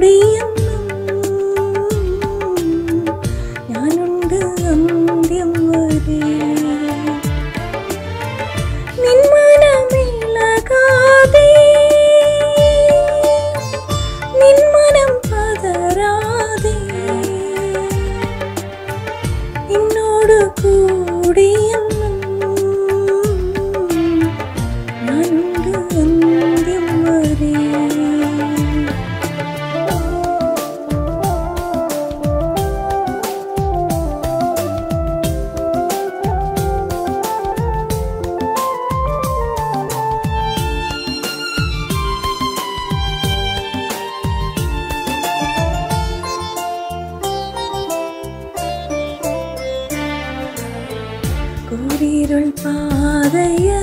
കൊടിയും Adeus.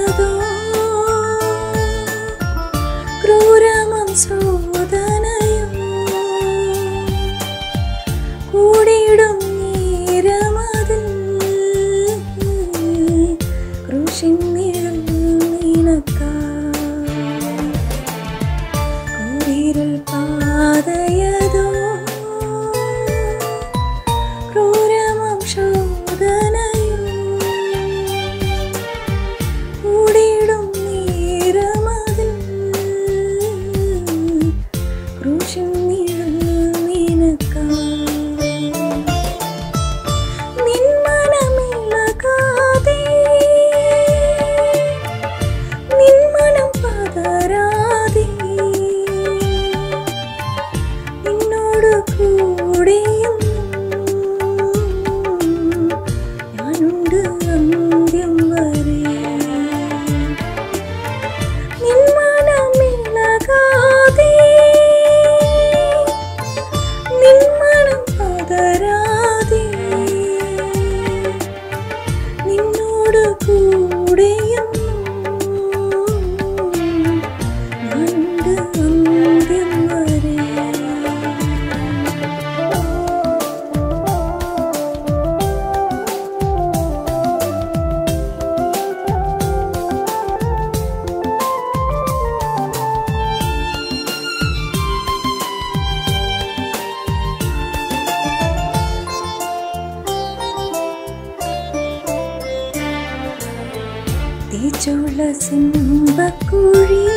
സിംബക്കുഴി